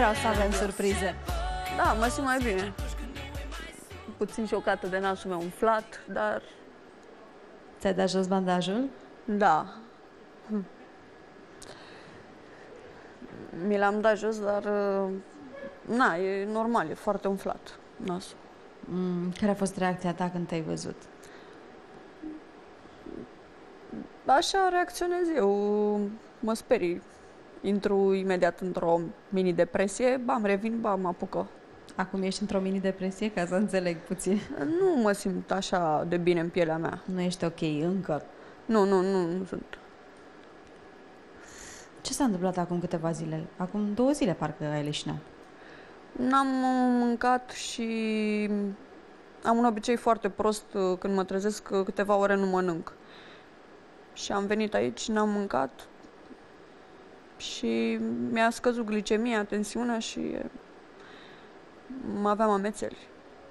Vreau să avem surprize. Da, mă simt mai bine. Puțin șocată de nasul meu umflat, dar Ți-ai dat jos bandajul? da. Hm. Mi l-am dat jos, dar uh, na, e normal, e foarte umflat nasul. Mm, care a fost reacția ta când te-ai văzut? Așa reacționez eu, mă sperii. Intru imediat într-o mini-depresie, bam, revin, bam, mă apucă. Acum ești într-o mini-depresie, ca să înțeleg puțin. Nu mă simt așa de bine în pielea mea. Nu ești ok încă. Nu, nu, nu, nu sunt. Ce s-a întâmplat acum câteva zile? Acum două zile parcă ai leșinat. N-am uh, mâncat și am un obicei foarte prost uh, când mă trezesc uh, câteva ore nu mănânc. Și am venit aici, n-am mâncat și mi-a scăzut glicemia, tensiunea și mă aveam amețeli.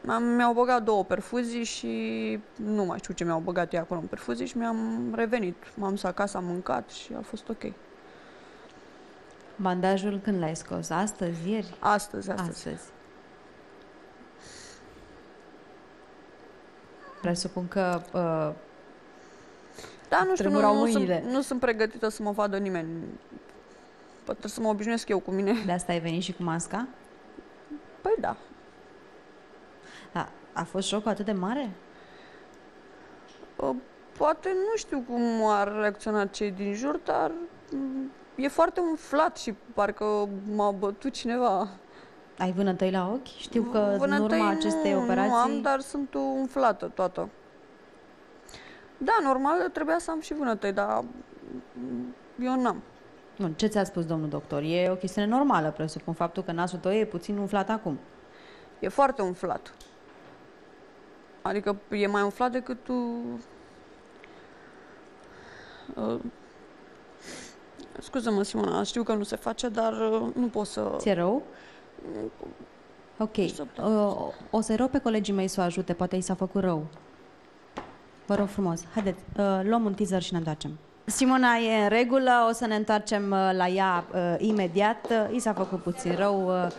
Am, mi-au băgat două perfuzii și nu mai știu ce mi-au băgat ei acolo în perfuzii și mi-am revenit. M-am dus acasă, am mâncat și a fost ok. Bandajul când l-ai scos? Astăzi, ieri? Astăzi, astăzi. Astăzi. Presupun că uh, Da, nu știu, nu, Tremurau nu, sunt, mâinile. nu sunt pregătită să mă vadă nimeni. Poate trebuie să mă obișnuiesc eu cu mine. de asta ai venit și cu masca? Păi da. Da. A fost șocul atât de mare? Uh, Poate nu știu cum ar reacționa cei din jur, dar mm, e foarte umflat și parcă m-a bătut cineva. Ai vânătăi la ochi? Știu că în Vânătăi urma acestei nu, operații... Nu am, dar sunt umflată toată. Da, normal trebuia să am și vânătăi, dar mm, eu n-am. Bun, ce ți-a spus domnul doctor? E o chestiune normală, presupun, faptul că nasul tău e puțin umflat acum. E foarte umflat. Adică e mai umflat decât tu... Uh, Scuză-mă, Simona, știu că nu se face, dar uh, nu pot să... Ți-e rău? Ok. Să Uh, o să rog pe colegii mei să o ajute, poate i s-a făcut rău. Vă rog frumos, haideți, uh, luăm un teaser și ne întoarcem. Simona e în regulă, o să ne întoarcem uh, la ea uh, imediat. Uh, I s-a făcut puțin rău, uh,